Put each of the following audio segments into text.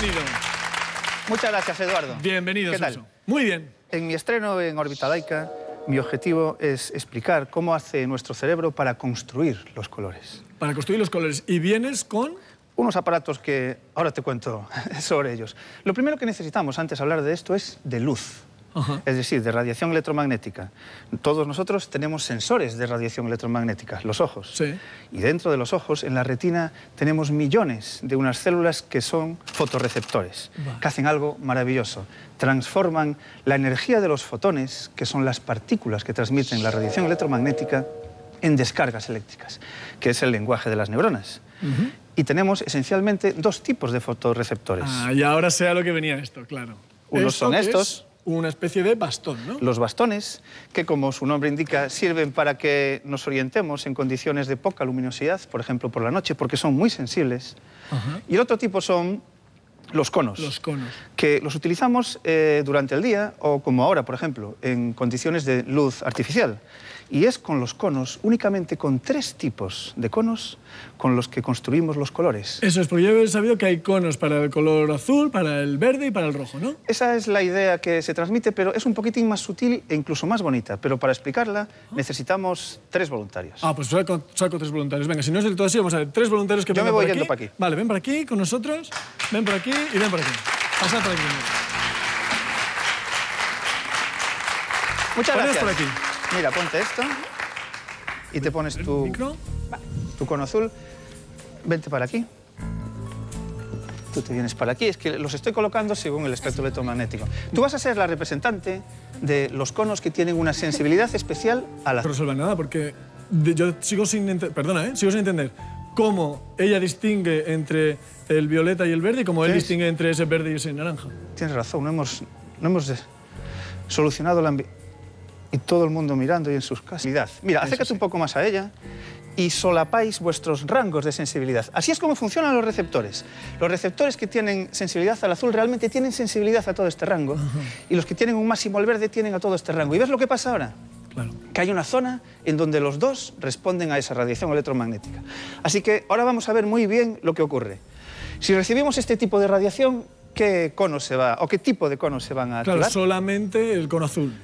bienvenido. Muchas gracias, Eduardo. Bienvenido, ¿Qué tal? Muy bien. En mi estreno en Órbita Laica, mi objetivo es explicar cómo hace nuestro cerebro para construir los colores. Para construir los colores. Y vienes con... Unos aparatos que ahora te cuento sobre ellos. Lo primero que necesitamos antes de hablar de esto es de luz. Ajá. Es decir, de radiación electromagnética. Todos nosotros tenemos sensores de radiación electromagnética, los ojos. Sí. Y dentro de los ojos, en la retina, tenemos millones de unas células que son fotorreceptores, que hacen algo maravilloso. Transforman la energía de los fotones, que son las partículas que transmiten la radiación electromagnética, en descargas eléctricas, que es el lenguaje de las neuronas. Y tenemos esencialmente dos tipos de fotorreceptores. Ah, y ahora sé a lo que venía esto, claro. Unos Esto son estos. es Una especie de bastón, ¿no? Los bastones, que como su nombre indica, sirven para que nos orientemos en condiciones de poca luminosidad, por ejemplo por la noche, porque son muy sensibles. Ajá. Y el otro tipo son los conos, Los conos. que los utilizamos eh, durante el día o como ahora, por ejemplo, en condiciones de luz artificial. Y es con los conos, únicamente con tres tipos de conos, con los que construimos los colores. Eso es, porque yo he sabido que hay conos para el color azul, para el verde y para el rojo, ¿no? Esa es la idea que se transmite, pero es un poquitín más sutil e incluso más bonita. Pero para explicarla necesitamos tres voluntarios. Ah, pues saco, saco tres voluntarios. Venga, si no es del todo así, vamos a ver. Tres voluntarios que Yo me voy por yendo aquí. pa' aquí. Vale, ven por aquí con nosotros. Ven por aquí y ven por aquí. Pasad por aquí. Muchas Poneos gracias. por aquí. Mira, ponte esto y te pones tu, Micro. tu cono azul. Vente para aquí. Tú te vienes para aquí. Es que los estoy colocando según el espectro electromagnético. Tú vas a ser la representante de los conos que tienen una sensibilidad especial a la No resuelve nada porque yo sigo sin ente- perdona, ¿eh? sigo sin entender cómo ella distingue entre el violeta y el verde y cómo él distingue entre ese verde y ese naranja. Tienes razón, no hemos, no hemos solucionado la... Y todo el mundo mirando y en sus casas. Mira, acércate un poco más a ella y solapáis vuestros rangos de sensibilidad. Así es como funcionan los receptores. Los receptores que tienen sensibilidad al azul realmente tienen sensibilidad a todo este rango y los que tienen un máximo al verde tienen a todo este rango. ¿Y ves lo que pasa ahora? Claro. que hay una zona en donde los dos responden a esa radiación electromagnética. Así que ahora vamos a ver muy bien lo que ocurre. Si recibimos este tipo de radiación, ¿qué cono se va o qué tipo de conos se van a Claro, activar? solamente el cono azul.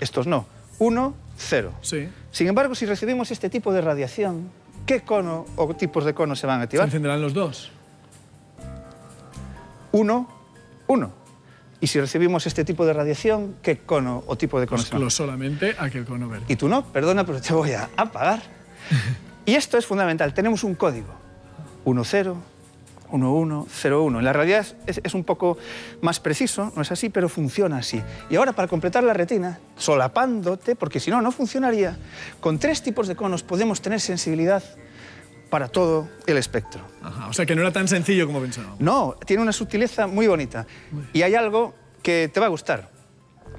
Estos no. Uno, cero. Sí. Sin embargo, si recibimos este tipo de radiación, ¿qué cono o tipos de conos se van a Se activar? encenderán los dos. Uno, uno. Y si recibimos este tipo de radiación, ¿qué cono o tipo de cono Pues se van solamente aquel cono verde. Y tú no, perdona, pero te voy a apagar. Y esto es fundamental. Tenemos un código. 10, 1101. En la realidad es, es un poco más preciso, no es así, pero funciona así. Y ahora, para completar la retina, solapándote, porque si no, no funcionaría, con tres tipos de conos podemos tener sensibilidad para todo el espectro. Ajá, o sea que no era tan sencillo como pensábamos. No, tiene una sutileza muy bonita. Y hay algo que te va a gustar.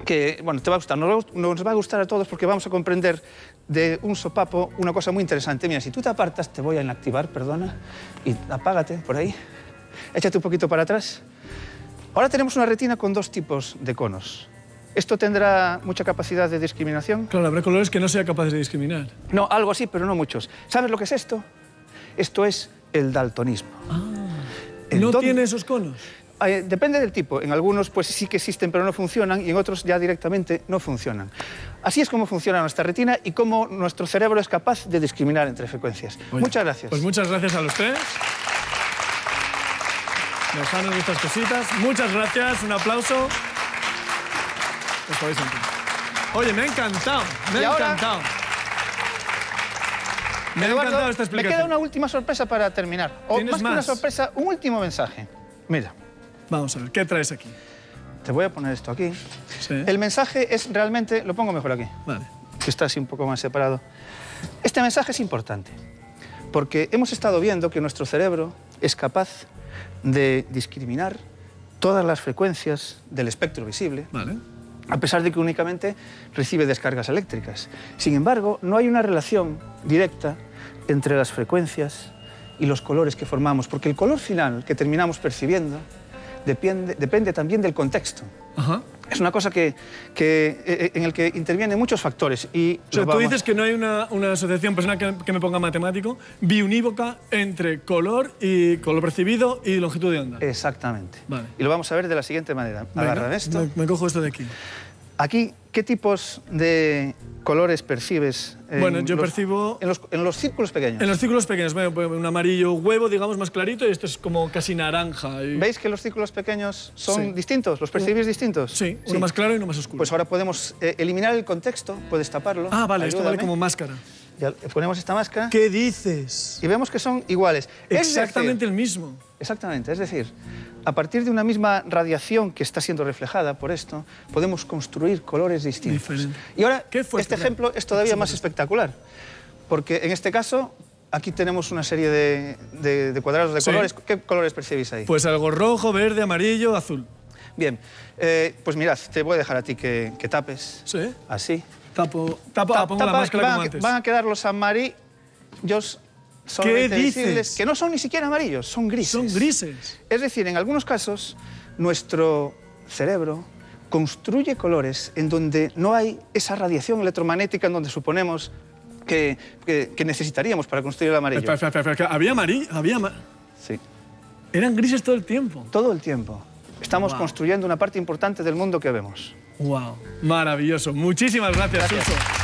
Que, bueno, te va a gustar. Nos va, a- nos va a gustar a todos porque vamos a comprender de un sopapo una cosa muy interesante. Mira, si tú te apartas, te voy a inactivar, perdona, y apágate por ahí. Échate un poquito para atrás. Ahora tenemos una retina con dos tipos de conos. ¿Esto tendrá mucha capacidad de discriminación? Claro, habrá colores que no sea capaces de discriminar. No, algo así, pero no muchos. ¿Sabes lo que es esto? Esto es el daltonismo. ¿En ¿No dónde? tiene esos conos? Eh, depende del tipo. En algunos pues sí que existen pero no funcionan y en otros ya directamente no funcionan. Así es como funciona nuestra retina y cómo nuestro cerebro es capaz de discriminar entre frecuencias. Oye, Muchas gracias. Pues muchas gracias a los tres. Dejarnos estas cositas. Muchas gracias. Un aplauso. Os podéis sentir. Oye, me ha encantado. Me ha ahora- encantado. Me ha encantado esta me explicación. queda una última sorpresa para terminar. O ¿Tienes más, que una sorpresa, un último mensaje. Mira, Vamos a ver, ¿qué traes aquí? te voy a poner esto aquí. Sí. El mensaje es realmente, lo pongo mejor aquí, Vale. que está así un poco más separado. Este mensaje es importante, porque hemos estado viendo que nuestro cerebro es capaz de discriminar todas las frecuencias del espectro visible, Vale. a pesar de que únicamente recibe descargas eléctricas. Sin embargo, no hay una relación directa entre las frecuencias y los colores que formamos, porque el color final que terminamos percibiendo depende, depende también del contexto. Ajá. Es una cosa que, que, eh, en el que intervienen muchos factores. Y O sea, tú vamos- dices que no hay una, una asociación personal que, que me ponga matemático biunívoca entre color y color percibido y longitud de onda. Exactamente. Vale. Y lo vamos a ver de la siguiente manera. Venga, esto. Me, me cojo esto de aquí. Aquí, ¿qué tipos de colores percibes? en Bueno, yo los- percibo- En los, en los círculos pequeños. En los círculos pequeños, pues un amarillo huevo, digamos, más clarito, y esto es como casi naranja. y- ¿Veis que los círculos pequeños son Sí. distintos? ¿Los percibís distintos? Sí, uno más claro y uno más oscuro. Pues ahora podemos eh, eliminar el contexto, puedes taparlo. ah, vale, esto vale Ayúdame. como máscara. Ya le ponemos esta máscara ¿Qué dices? y vemos que son iguales. Es Exactamente decir- el mismo. Exactamente, es decir, a partir de una misma radiación que está siendo reflejada por esto, podemos construir colores distintos. Diferente. Y ahora, este claro. ejemplo es todavía más espectacular, porque en este caso, aquí tenemos una serie de, de- de cuadrados de Sí. colores. ¿Qué colores percibís ahí? Pues algo rojo, verde, amarillo, azul. Bien, eh, pues mirad, te voy a dejar a ti que, que tapes. Sí. Así. Tapo, tapo, Ta- pongo la tapa, máscara van, como a- antes. van a quedar los amarillos solamente dices? que no son ni siquiera amarillos, son grises. Son grises. Es decir, en algunos casos, nuestro cerebro construye colores en donde no hay esa radiación electromagnética en donde suponemos que, que- que necesitaríamos para construir el amarillo. Espera, espera, espera, espera, Había amarillo, había ama- Sí, Eran grises todo el tiempo. todo el tiempo. Estamos Wow. construyendo una parte importante del mundo que vemos. Wow, maravilloso. Muchísimas gracias, Gracias. Suso.